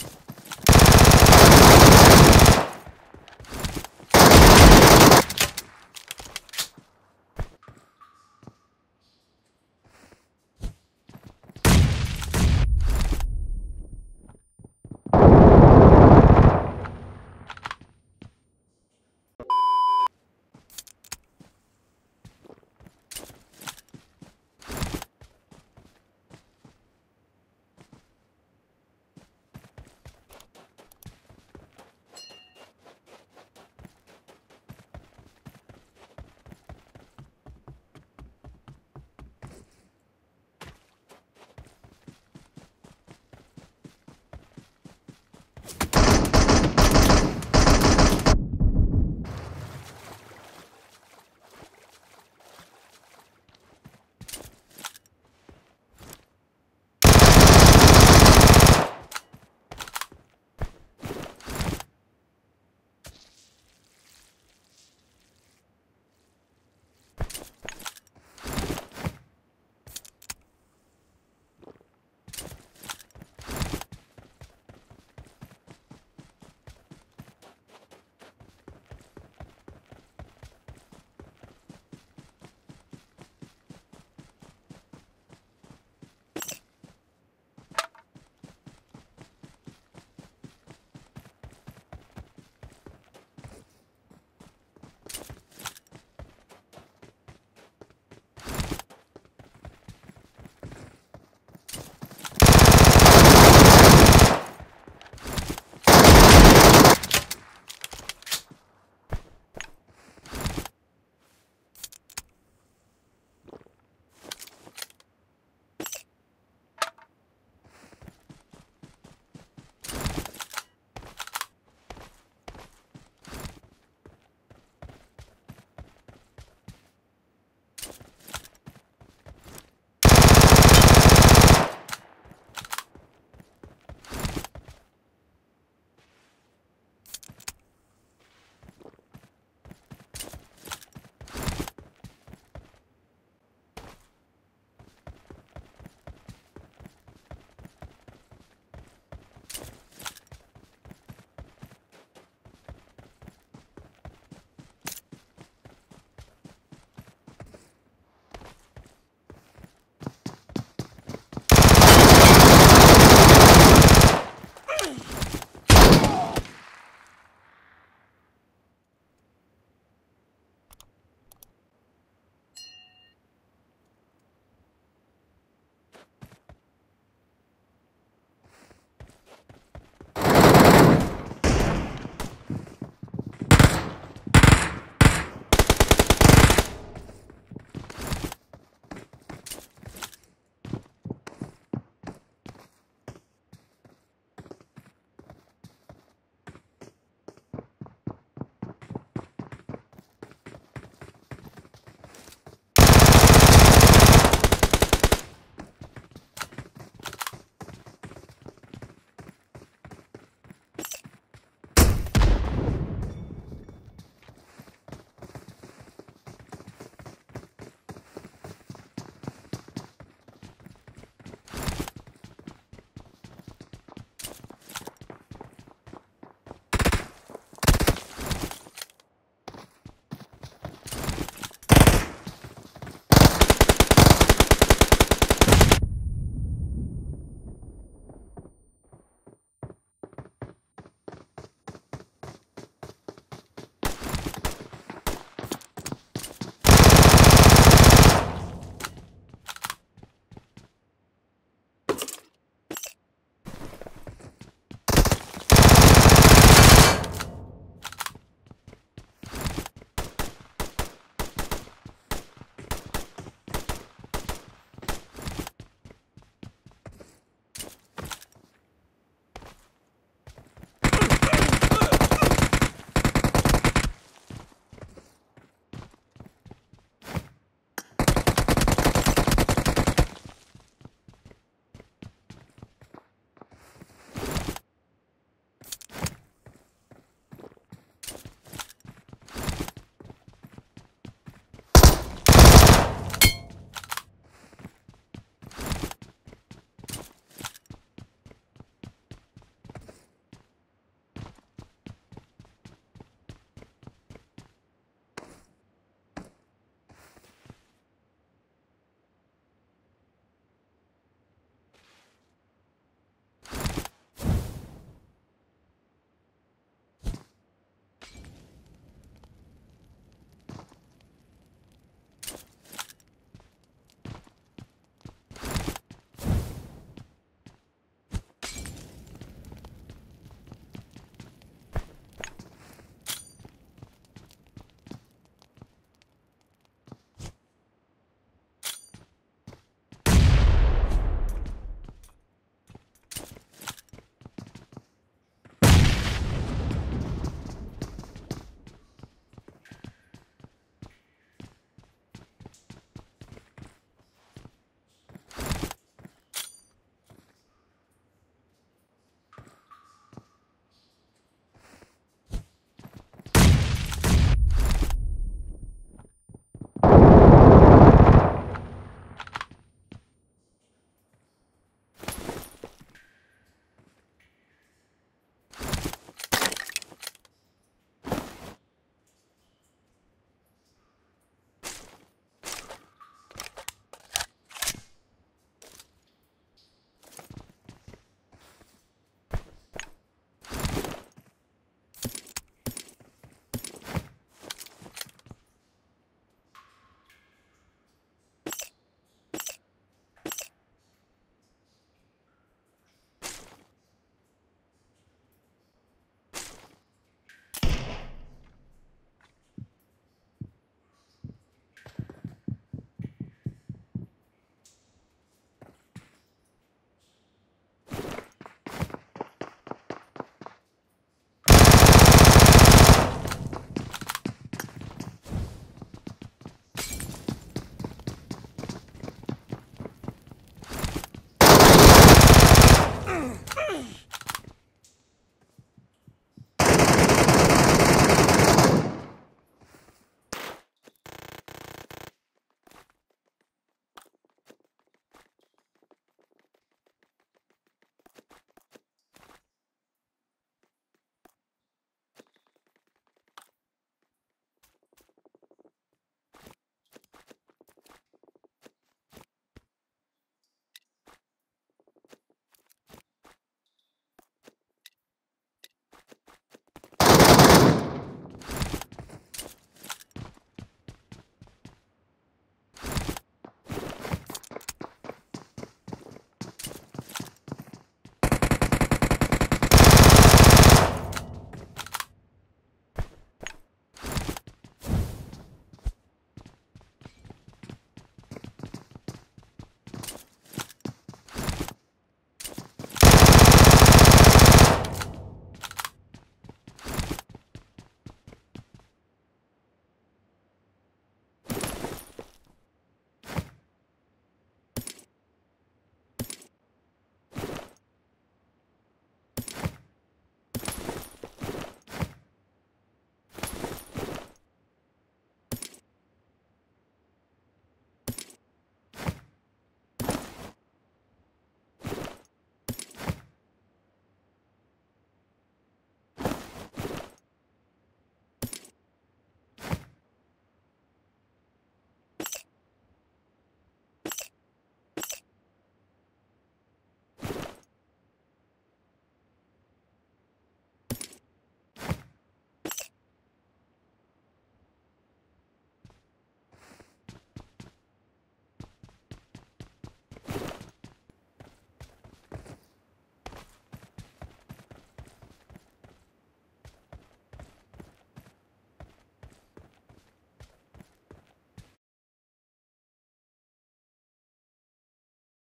you